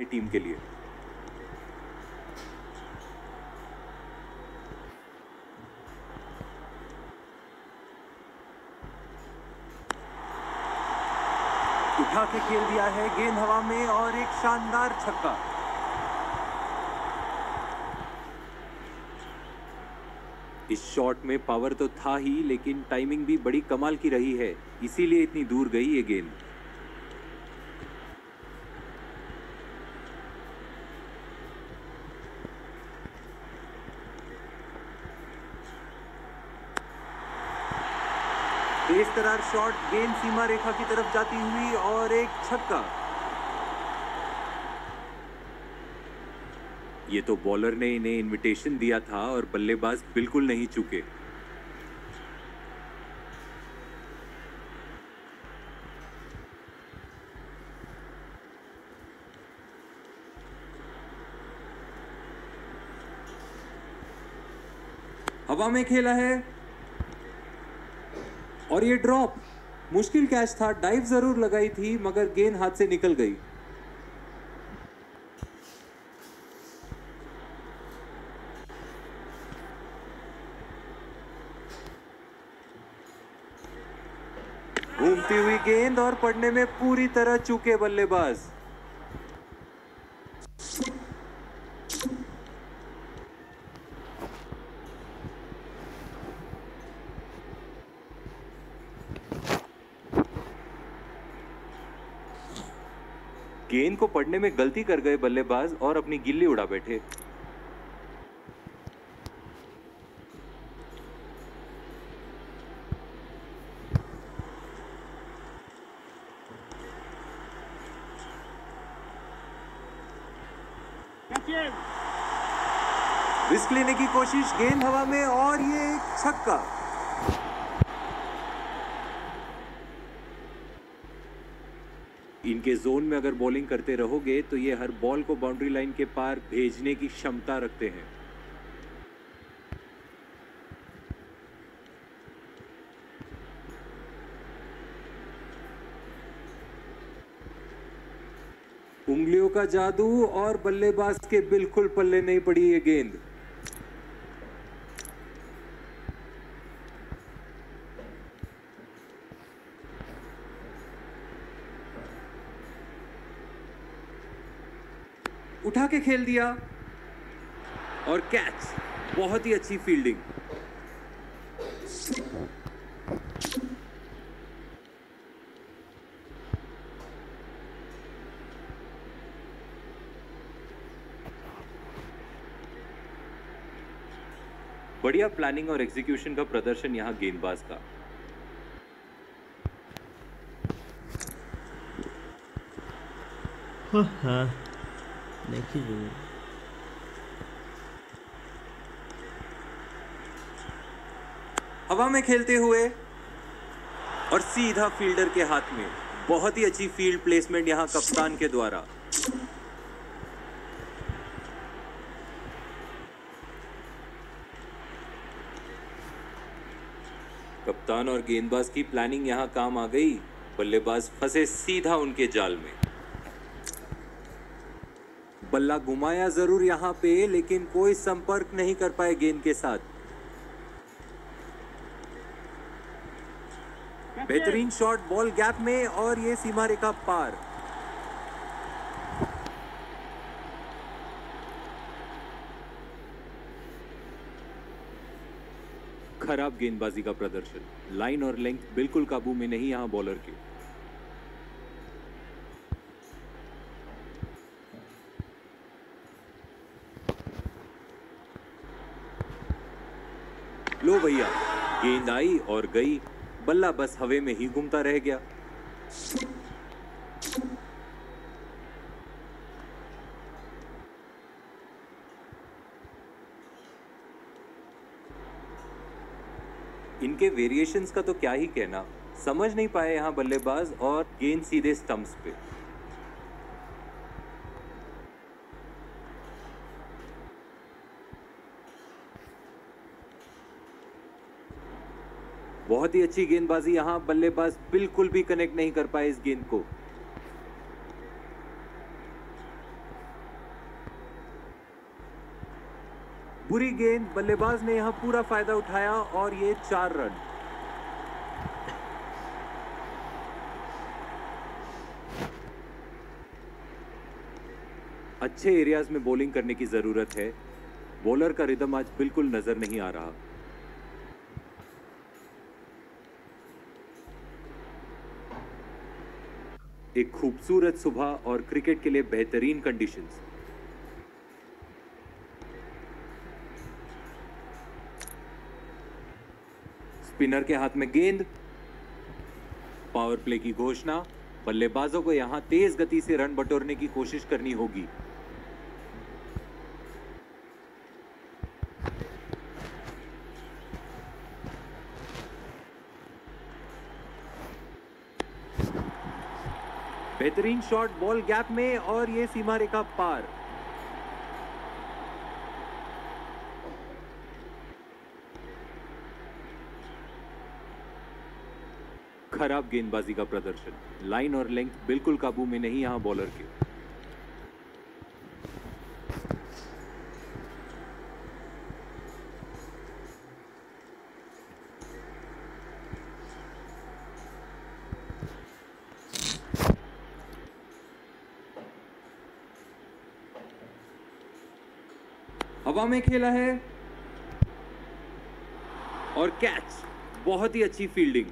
अपनी टीम के लिए। उठा के खेल दिया है गेंद हवा में और एक शानदार छक्का। इस शॉट में पावर तो था ही, लेकिन टाइमिंग भी बड़ी कमाल की रही है, इसीलिए इतनी दूर गई ये गेंद। तेज तरार शॉट गेंद सीमा रेखा की तरफ़ जाती हुई और एक छक्का। ये तो बॉलर ने इन्हें इनविटेशन दिया था और बल्लेबाज बिल्कुल नहीं चुके। हवा में खेला है। और ये ड्रॉप मुश्किल कैच था। डाइव ज़रूर लगाई थी, मगर गेंद हाथ से निकल गई। घूमती हुई गेंद और पढ़ने में पूरी तरह चूके बल्लेबाज। गेंद को पढ़ने में गलती कर गए बल्लेबाज और अपनी गिल्ली उड़ा बैठे। रिस्क लेने की कोशिश गेंद हवा में और ये छक्का। इनके जोन में अगर बॉलिंग करते रहोगे तो ये हर बॉल को बाउंड्री लाइन के पार भेजने की क्षमता रखते हैं। उंगलियों का जादू और बल्लेबाज के बिल्कुल पल्ले नहीं पड़ी ये गेंद। उठा के खेल दिया। और कैच बहुत ही अच्छी फील्डिंग बढ़िया प्लानिंग और एग्जीक्यूशन का प्रदर्शन यहाँ गेंदबाज का। हाँ हाँ। देखी ज़रूर हवा में खेलते हुए और सीधा फील्डर के हाथ में, बहुत ही अच्छी फ़ील्ड प्लेसमेंट यहाँ कप्तान के द्वारा। कप्तान और गेंदबाज की प्लानिंग यहाँ काम आ गई, बल्लेबाज फंसे सीधा उनके जाल में। बल्ला घुमाया ज़रूर यहाँ पे, लेकिन कोई संपर्क नहीं कर पाए गेंद के साथ। बेहतरीन शॉट बॉल गैप में और ये सीमा रेखा पार। खराब गेंदबाजी का प्रदर्शन। लाइन और लेंथ बिल्कुल काबू में नहीं यहाँ बॉलर के। लो भैया। गेंद आई और गई बल्ला बस हवे में ही घूमता रह गया। इनके वेरिएशंस का तो क्या ही कहना। समझ नहीं पाए यहाँ बल्लेबाज और गेंद सीधे स्टंप्स पे। बहुत ही अच्छी गेंदबाजी यहाँ बल्लेबाज बिल्कुल भी कनेक्ट नहीं कर पाए इस गेंद को। बुरी गेंद, बल्लेबाज ने यहाँ पूरा फ़ायदा उठाया और ये चार रन। अच्छे एरियाज़ में बॉलिंग करने की ज़रूरत है। बॉलर का रिदम आज बिल्कुल नज़र नहीं आ रहा। एक खूबसूरत सुबह और क्रिकेट के लिए बेहतरीन कंडीशंस स्पिनर के हाथ में गेंद। पावर प्ले की घोषणा। बल्लेबाजों को यहाँ तेज गति से रन बटोरने की कोशिश करनी होगी। बेहतरीन शॉट बॉल गैप में और ये सीमा रेखा पार। खराब गेंदबाजी का प्रदर्शन। लाइन और लेंथ बिल्कुल काबू में नहीं, यहाँ बॉलर के। हवा में खेला है और कैच बहुत ही अच्छी फील्डिंग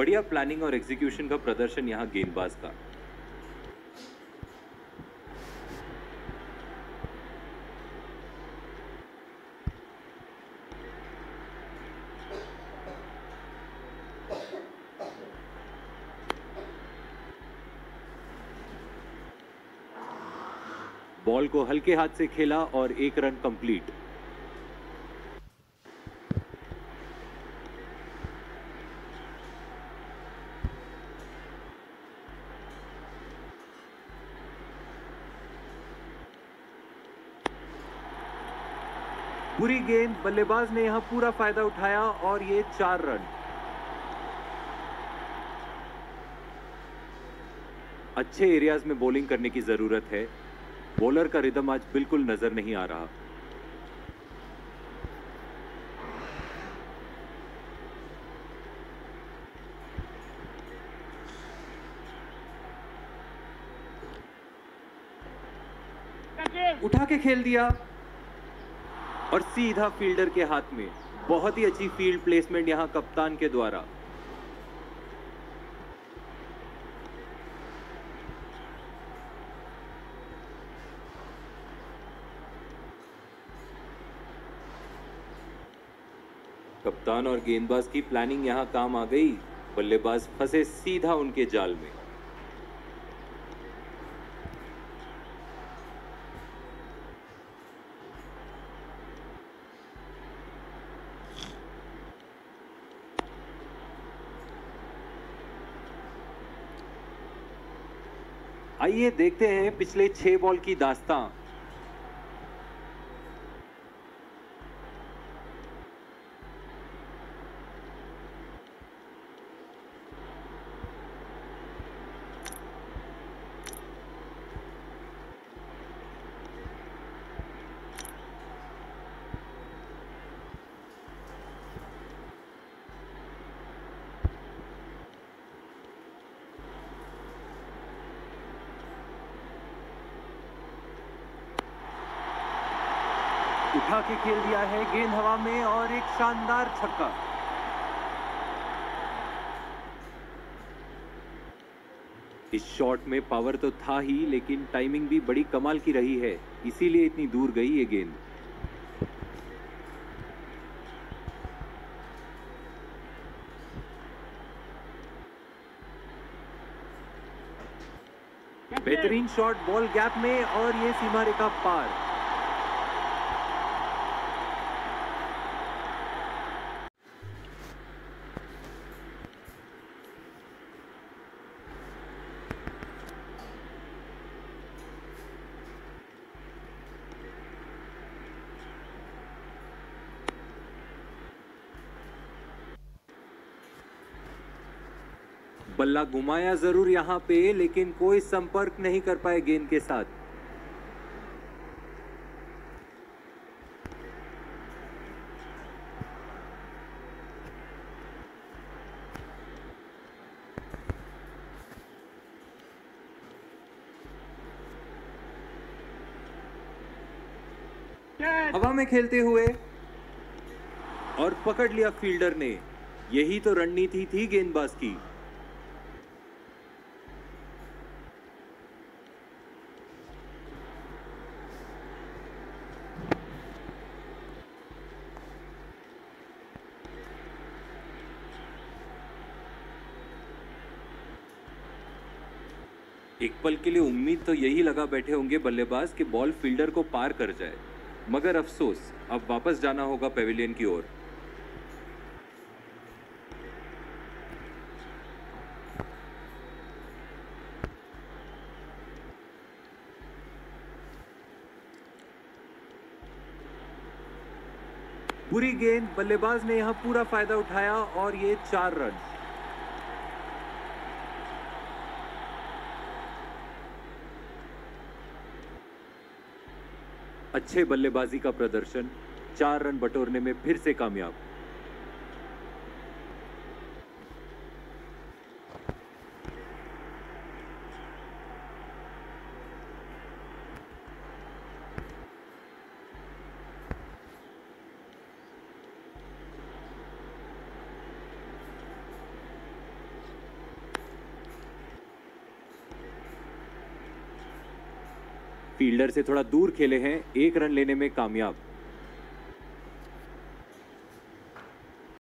बढ़िया प्लानिंग और एग्जीक्यूशन का प्रदर्शन यहाँ गेंदबाज का। बॉल को हल्के हाथ से खेला और एक रन कंप्लीट बुरी गेंद, बल्लेबाज ने यहाँ पूरा फ़ायदा उठाया और ये चार रन। अच्छे एरियाज़ में बॉलिंग करने की ज़रूरत है। बॉलर का रिदम आज बिल्कुल नज़र नहीं आ रहा। उठा के खेल दिया। और सीधा फील्डर के हाथ में। बहुत ही अच्छी फ़ील्ड प्लेसमेंट यहाँ कप्तान के द्वारा। कप्तान और गेंदबाज की प्लानिंग यहाँ काम आ गई। बल्लेबाज फंसे सीधा उनके जाल में। आइए देखते हैं पिछले छह बॉल की दास्तां। उठा के खेल दिया है गेंद हवा में और एक शानदार छक्का। इस शॉट में पावर तो था ही, लेकिन टाइमिंग भी बड़ी कमाल की रही है। इसीलिए इतनी दूर गई ये गेंद। बेहतरीन शॉट, बॉल गैप में और ये सीमा रेखा पार। बल्ला घुमाया ज़रूर यहाँ पे, लेकिन कोई संपर्क नहीं कर पाए गेंद के साथ। हवा में खेलते हुए और पकड़ लिया फील्डर ने। यही तो रणनीति थी गेंदबाज की। पल के लिए उम्मीद तो यही लगा बैठे होंगे बल्लेबाज कि बॉल फील्डर को पार कर जाए। मगर अफसोस, अब वापस जाना होगा पेविलियन की ओर। बुरी गेंद, बल्लेबाज ने यहाँ पूरा फ़ायदा उठाया और ये चार रन। अच्छे बल्लेबाजी का प्रदर्शन चार रन बटोरने में फिर से कामयाब। फील्डर से थोड़ा दूर खेले हैं। एक रन लेने में कामयाब।